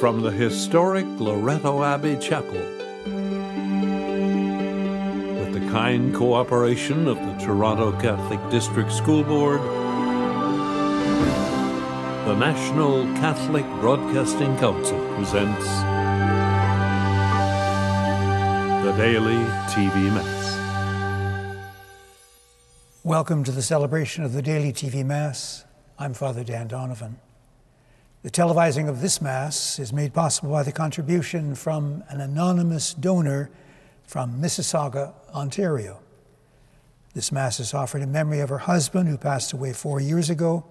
From the historic Loretto Abbey Chapel, with the kind cooperation of the Toronto Catholic District School Board, the National Catholic Broadcasting Council presents the Daily TV Mass. Welcome to the celebration of the Daily TV Mass. I'm Father Dan Donovan. The televising of this Mass is made possible by the contribution from an anonymous donor from Mississauga, Ontario. This Mass is offered in memory of her husband who passed away four years ago,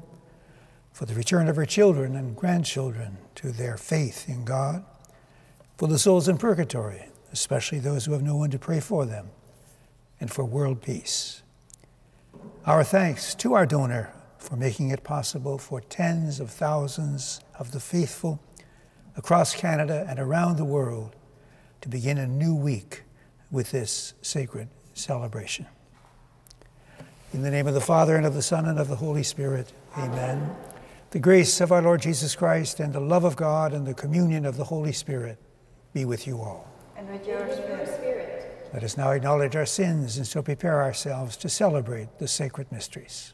for the return of her children and grandchildren to their faith in God, for the souls in purgatory, especially those who have no one to pray for them, and for world peace. Our thanks to our donor for making it possible for tens of thousands of the faithful across Canada and around the world to begin a new week with this sacred celebration. In the name of the Father, and of the Son, and of the Holy Spirit, amen. The grace of our Lord Jesus Christ, and the love of God, and the communion of the Holy Spirit be with you all. And with your spirit. Let us now acknowledge our sins and so prepare ourselves to celebrate the sacred mysteries.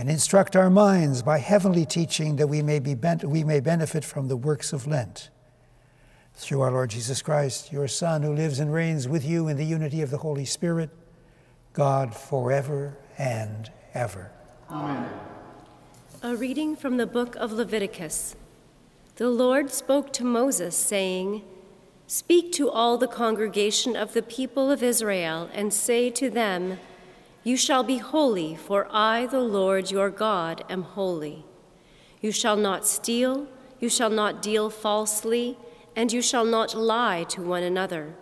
and instruct our minds by heavenly teaching that we may, be ben- we may benefit from the works of Lent. Through our Lord Jesus Christ, your Son, who lives and reigns with you in the unity of the Holy Spirit, God forever and ever. Amen. A reading from the book of Leviticus. The Lord spoke to Moses, saying, Speak to all the congregation of the people of Israel, and say to them, You shall be holy, for I, the Lord your God, am holy. You shall not steal, you shall not deal falsely, and you shall not lie to one another.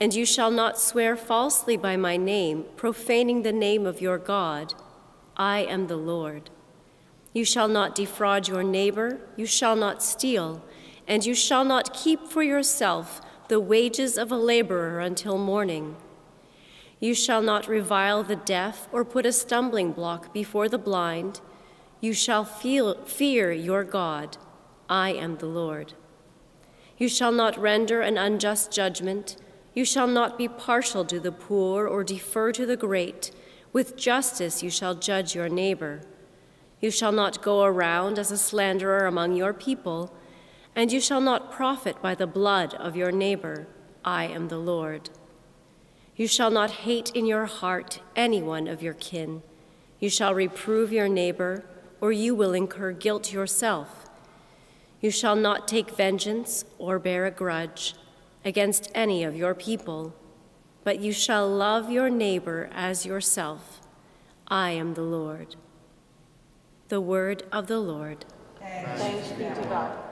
And you shall not swear falsely by my name, profaning the name of your God. I am the Lord. You shall not defraud your neighbor, you shall not steal, and you shall not keep for yourself the wages of a laborer until morning. You shall not revile the deaf or put a stumbling block before the blind. You shall feel, fear your God. I am the Lord. You shall not render an unjust judgment. You shall not be partial to the poor or defer to the great. With justice you shall judge your neighbor. You shall not go around as a slanderer among your people, and you shall not profit by the blood of your neighbor. I am the Lord. You shall not hate in your heart any one of your kin. You shall reprove your neighbor, or you will incur guilt yourself. You shall not take vengeance or bear a grudge against any of your people, but you shall love your neighbor as yourself. I am the Lord. The word of the Lord. Thanks be to God.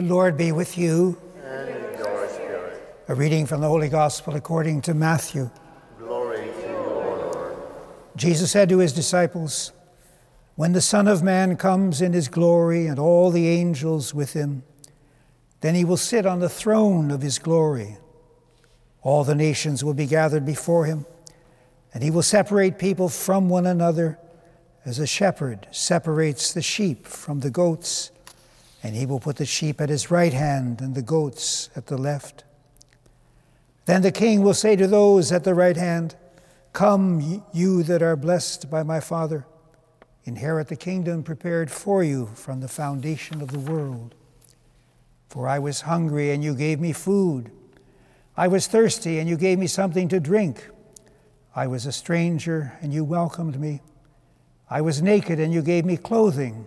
The Lord be with you. And with your spirit. A reading from the Holy Gospel according to Matthew. Glory to you, O Lord. Jesus said to his disciples, When the Son of Man comes in his glory and all the angels with him, then he will sit on the throne of his glory. All the nations will be gathered before him, and he will separate people from one another as a shepherd separates the sheep from the goats, and he will put the sheep at his right hand and the goats at the left. Then the king will say to those at the right hand, Come, you that are blessed by my Father, inherit the kingdom prepared for you from the foundation of the world. For I was hungry, and you gave me food. I was thirsty, and you gave me something to drink. I was a stranger, and you welcomed me. I was naked, and you gave me clothing.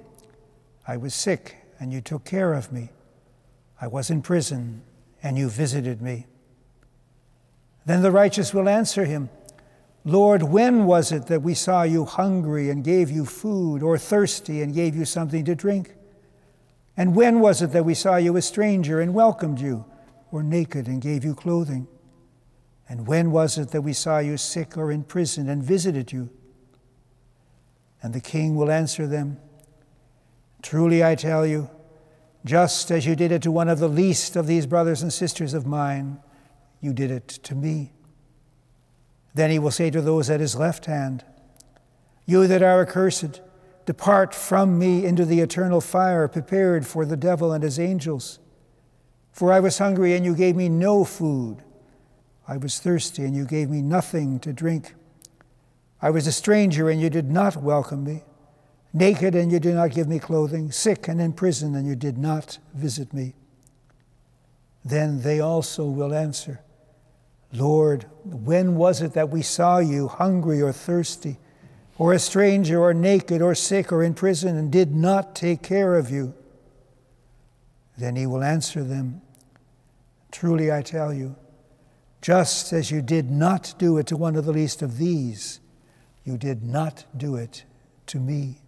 I was sick, and you took care of me. I was in prison, and you visited me. Then the righteous will answer him, Lord, when was it that we saw you hungry and gave you food, or thirsty and gave you something to drink? And when was it that we saw you a stranger and welcomed you, or naked and gave you clothing? And when was it that we saw you sick or in prison and visited you? And the king will answer them Truly I tell you, just as you did it to one of the least of these brothers and sisters of mine, you did it to me. Then he will say to those at his left hand, You that are accursed, depart from me into the eternal fire prepared for the devil and his angels. For I was hungry, and you gave me no food. I was thirsty, and you gave me nothing to drink. I was a stranger, and you did not welcome me. Naked, and you did not give me clothing. Sick and in prison, and you did not visit me. Then they also will answer, Lord, when was it that we saw you hungry or thirsty, or a stranger, or naked, or sick, or in prison, and did not take care of you? Then he will answer them, Truly I tell you, just as you did not do it to one of the least of these, you did not do it to me.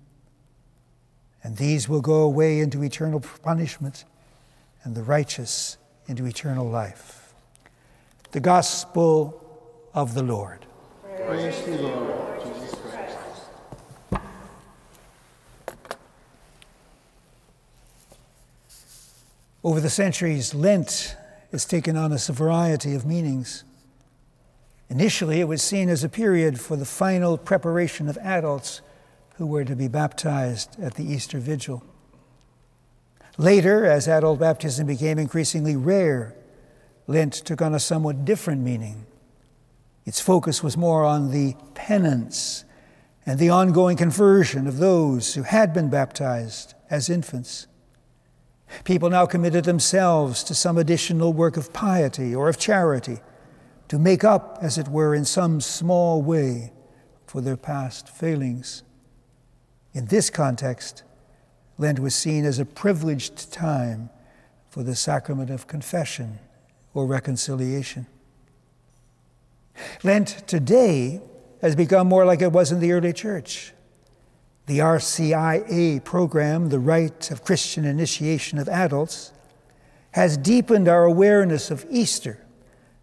And these will go away into eternal punishment, and the righteous into eternal life. The Gospel of the Lord. Praise to you, Lord Jesus Christ. Over the centuries, Lent has taken on a variety of meanings. Initially, it was seen as a period for the final preparation of adults who were to be baptized at the Easter Vigil. Later, as adult baptism became increasingly rare, Lent took on a somewhat different meaning. Its focus was more on the penance and the ongoing conversion of those who had been baptized as infants. People now committed themselves to some additional work of piety or of charity to make up, as it were, in some small way for their past failings. In this context, Lent was seen as a privileged time for the sacrament of confession or reconciliation. Lent today has become more like it was in the early church. The RCIA program, the Rite of Christian Initiation of Adults, has deepened our awareness of Easter,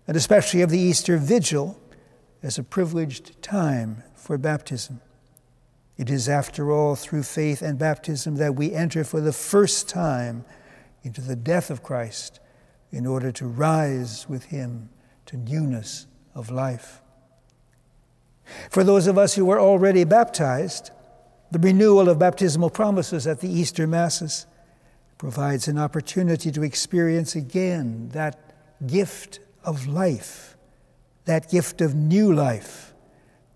and especially of the Easter Vigil, as a privileged time for baptism. It is, after all, through faith and baptism that we enter for the first time into the death of Christ in order to rise with Him to newness of life. For those of us who were already baptized, the renewal of baptismal promises at the Easter Masses provides an opportunity to experience again that gift of life, that gift of new life,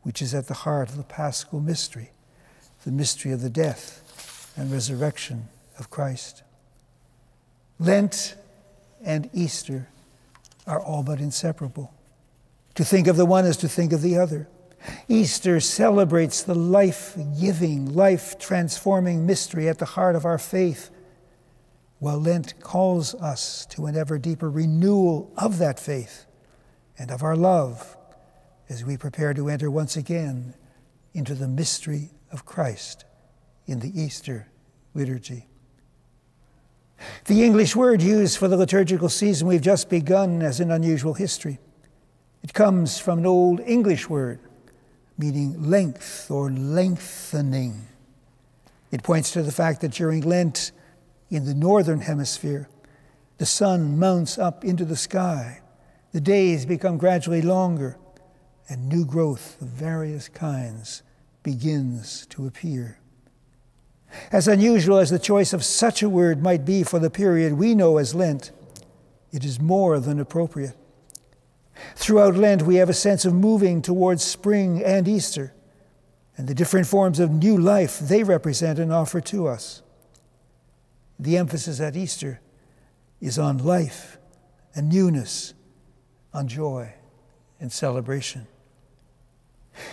which is at the heart of the paschal mystery, the mystery of the death and resurrection of Christ. Lent and Easter are all but inseparable. To think of the one is to think of the other. Easter celebrates the life giving, life transforming mystery at the heart of our faith, while Lent calls us to an ever deeper renewal of that faith and of our love as we prepare to enter once again into the mystery of Christ in the Easter liturgy. The English word used for the liturgical season we've just begun has an unusual history. It comes from an old English word meaning length or lengthening. It points to the fact that during Lent in the northern hemisphere, the sun mounts up into the sky, the days become gradually longer, and new growth of various kinds begins to appear. As unusual as the choice of such a word might be for the period we know as Lent, it is more than appropriate. Throughout Lent, we have a sense of moving towards spring and Easter, and the different forms of new life they represent and offer to us. The emphasis at Easter is on life and newness, on joy and celebration.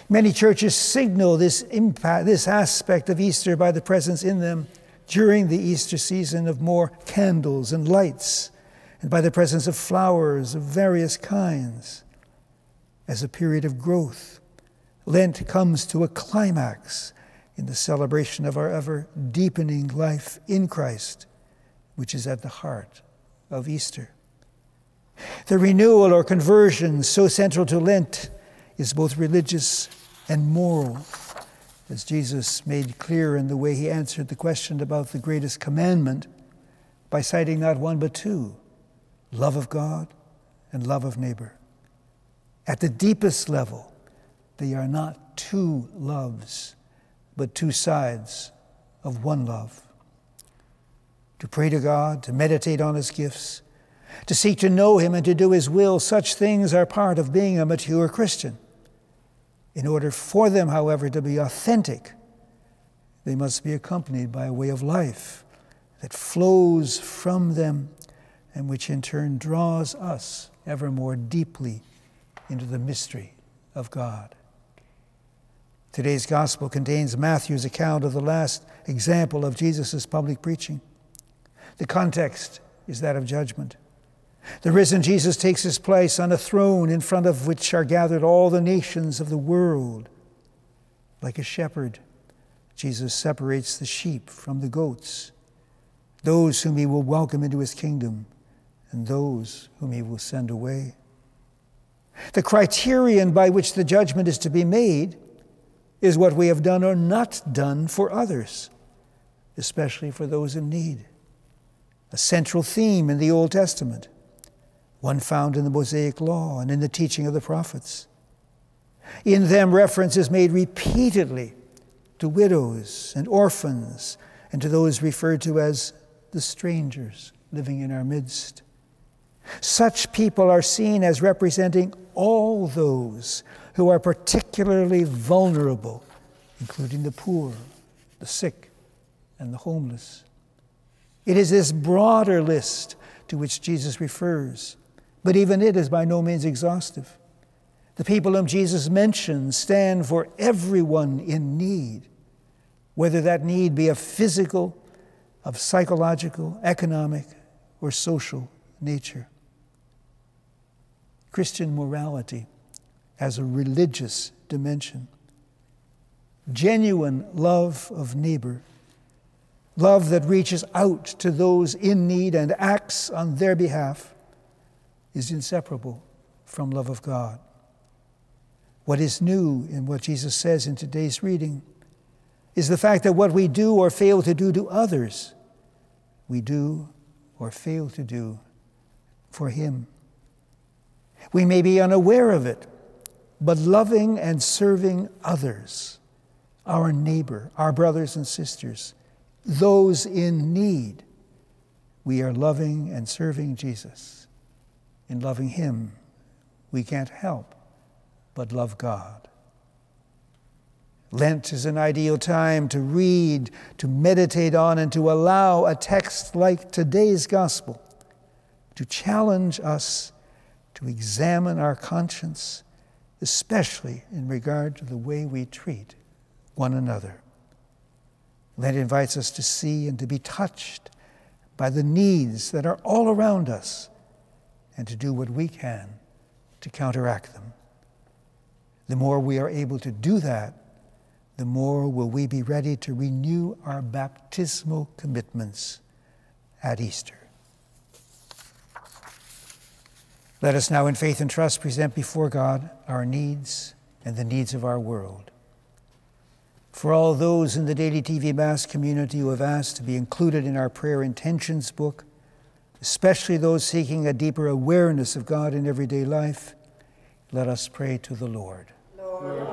Many churches signal this impact, this aspect of Easter by the presence in them during the Easter season of more candles and lights, and by the presence of flowers of various kinds. As a period of growth, Lent comes to a climax in the celebration of our ever deepening life in Christ, which is at the heart of Easter. The renewal or conversion so central to Lent is both religious and moral, as Jesus made clear in the way he answered the question about the greatest commandment by citing not one but two love of God and love of neighbor. At the deepest level, they are not two loves, but two sides of one love. To pray to God, to meditate on His gifts, to seek to know Him and to do His will, such things are part of being a mature Christian. In order for them, however, to be authentic, they must be accompanied by a way of life that flows from them and which in turn draws us ever more deeply into the mystery of God. Today's gospel contains Matthew's account of the last example of Jesus' public preaching. The context is that of judgment. The risen Jesus takes his place on a throne in front of which are gathered all the nations of the world. Like a shepherd, Jesus separates the sheep from the goats, those whom he will welcome into his kingdom, and those whom he will send away. The criterion by which the judgment is to be made is what we have done or not done for others, especially for those in need. A central theme in the Old Testament one found in the Mosaic Law and in the teaching of the prophets. In them, reference is made repeatedly to widows and orphans and to those referred to as the strangers living in our midst. Such people are seen as representing all those who are particularly vulnerable, including the poor, the sick, and the homeless. It is this broader list to which Jesus refers but even it is by no means exhaustive. The people whom Jesus mentions stand for everyone in need, whether that need be of physical, of psychological, economic, or social nature. Christian morality has a religious dimension. Genuine love of neighbor, love that reaches out to those in need and acts on their behalf, is inseparable from love of God. What is new in what Jesus says in today's reading is the fact that what we do or fail to do to others, we do or fail to do for Him. We may be unaware of it, but loving and serving others, our neighbor, our brothers and sisters, those in need, we are loving and serving Jesus in loving Him we can't help but love God. Lent is an ideal time to read, to meditate on, and to allow a text like today's gospel to challenge us to examine our conscience, especially in regard to the way we treat one another. Lent invites us to see and to be touched by the needs that are all around us and to do what we can to counteract them. The more we are able to do that, the more will we be ready to renew our baptismal commitments at Easter. Let us now, in faith and trust, present before God our needs and the needs of our world. For all those in the Daily TV Mass community who have asked to be included in our prayer intentions book, especially those seeking a deeper awareness of God in everyday life, let us pray to the Lord. Lord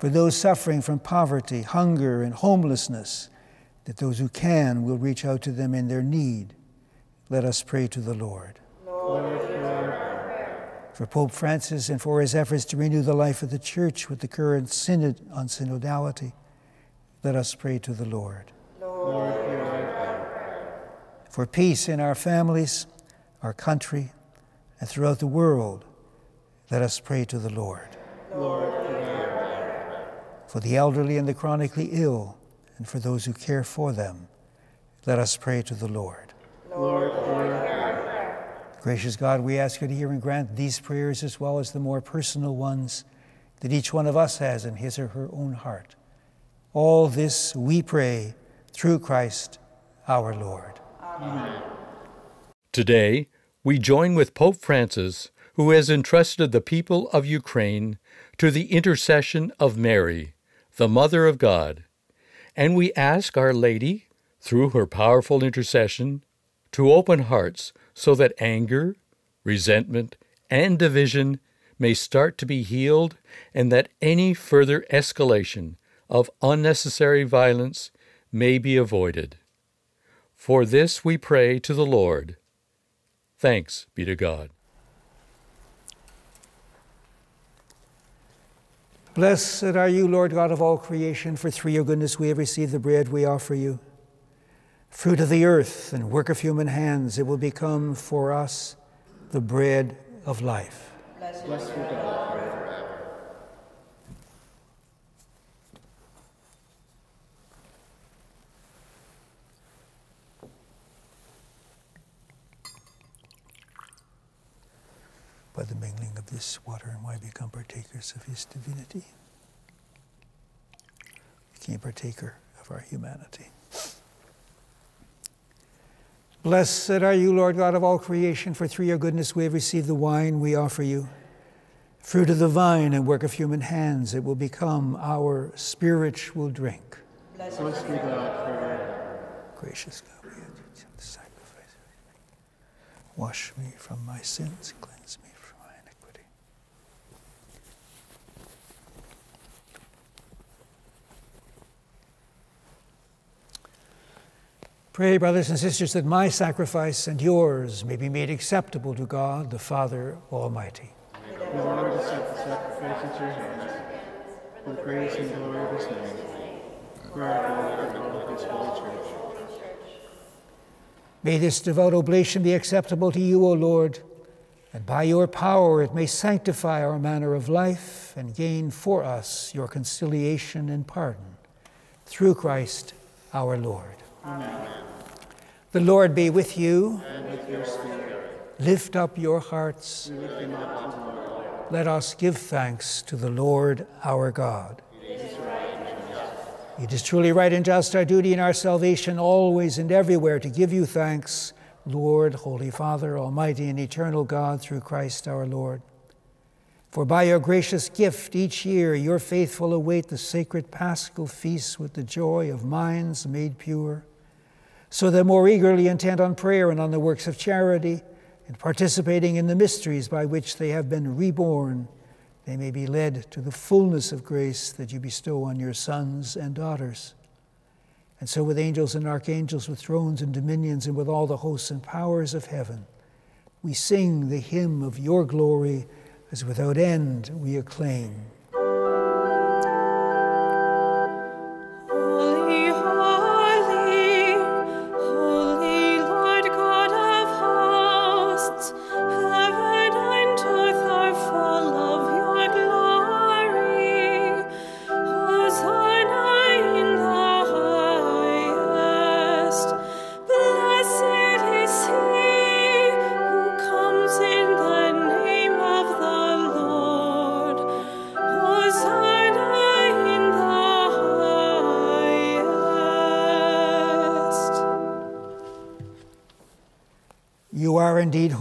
For those suffering from poverty, hunger, and homelessness, that those who can will reach out to them in their need, let us pray to the Lord. Lord for Pope Francis and for his efforts to renew the life of the Church with the current synod on synodality, let us pray to the Lord. Lord for peace in our families, our country, and throughout the world, let us pray to the Lord. Lord for the elderly and the chronically ill, and for those who care for them, let us pray to the Lord. Lord Gracious God, we ask you to hear and grant these prayers as well as the more personal ones that each one of us has in his or her own heart. All this we pray through Christ our Lord. Today, we join with Pope Francis, who has entrusted the people of Ukraine to the intercession of Mary, the Mother of God, and we ask Our Lady, through her powerful intercession, to open hearts so that anger, resentment, and division may start to be healed and that any further escalation of unnecessary violence may be avoided. For this we pray to the Lord. Thanks be to God. Blessed are you, Lord God of all creation, for through your goodness we have received the bread we offer you. Fruit of the earth and work of human hands, it will become for us the bread of life. Blessed be by the mingling of this water and wine become partakers of his divinity. Became partaker of our humanity. Blessed are you, Lord God of all creation, for through your goodness we have received the wine we offer you. Fruit of the vine and work of human hands, it will become our spiritual drink. Blessed be God forever. Gracious God, we accept the sacrifice. Wash me from my sins, cleanse me Pray, brothers and sisters, that my sacrifice and yours may be made acceptable to God, the Father Almighty. Accept the sacrifice at your hands, for praise and glory of his name, for our good and all of his holy church. May this devout oblation be acceptable to you, O Lord, and by your power it may sanctify our manner of life and gain for us your conciliation and pardon. Through Christ our Lord. Amen. The Lord be with you. And with your spirit. Lift up your hearts. Up Let us give thanks to the Lord our God. It is, right it is truly right and just, our duty and our salvation, always and everywhere, to give you thanks, Lord, Holy Father, Almighty and eternal God, through Christ our Lord. For by your gracious gift each year your faithful await the sacred paschal feasts with the joy of minds made pure so they're more eagerly intent on prayer and on the works of charity and participating in the mysteries by which they have been reborn, they may be led to the fullness of grace that you bestow on your sons and daughters. And so, with angels and archangels, with thrones and dominions, and with all the hosts and powers of heaven, we sing the hymn of your glory as without end we acclaim.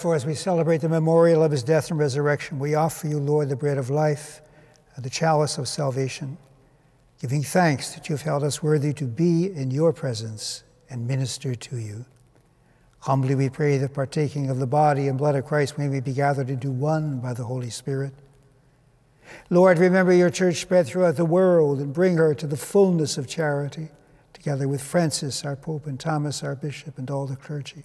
Therefore, as we celebrate the memorial of his death and resurrection, we offer you, Lord, the bread of life and the chalice of salvation, giving thanks that you have held us worthy to be in your presence and minister to you. Humbly we pray that partaking of the body and blood of Christ, may we be gathered into one by the Holy Spirit. Lord, remember your church spread throughout the world and bring her to the fullness of charity, together with Francis, our Pope, and Thomas, our Bishop, and all the clergy.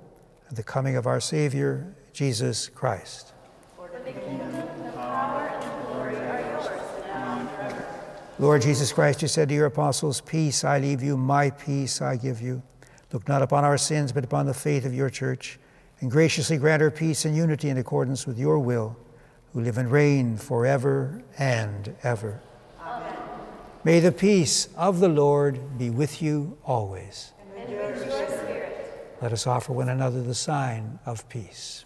and the coming of our Savior, Jesus Christ. Lord Jesus Christ, you said to your apostles, Peace I leave you, my peace I give you. Look not upon our sins, but upon the faith of your church, and graciously grant her peace and unity in accordance with your will, who live and reign forever and ever. Amen. May the peace of the Lord be with you always. And yours with your spirit. Let us offer one another the sign of peace.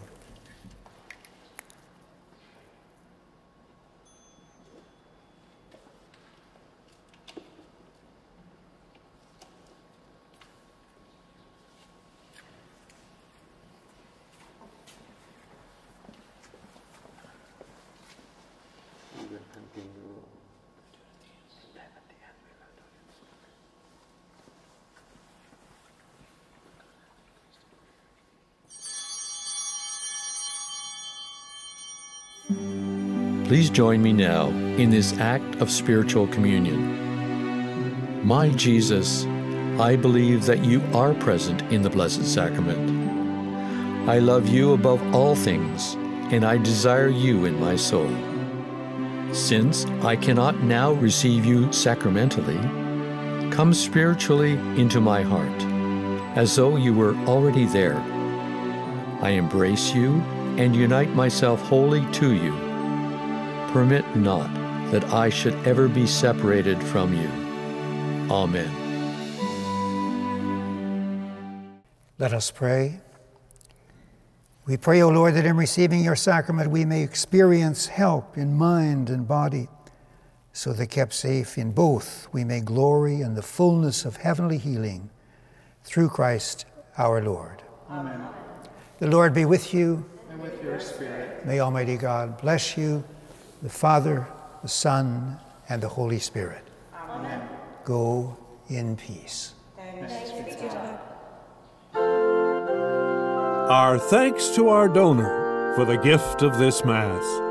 Please join me now in this act of spiritual communion. My Jesus, I believe that you are present in the Blessed Sacrament. I love you above all things, and I desire you in my soul. Since I cannot now receive you sacramentally, come spiritually into my heart, as though you were already there. I embrace you and unite myself wholly to you. Permit not that I should ever be separated from you. Amen. Let us pray. We pray, O Lord, that in receiving your sacrament we may experience help in mind and body, so that kept safe in both we may glory in the fullness of heavenly healing through Christ our Lord. Amen. The Lord be with you. And with your spirit. May Almighty God bless you, the Father, the Son, and the Holy Spirit. Amen. Go in peace. Our thanks to our donor for the gift of this Mass.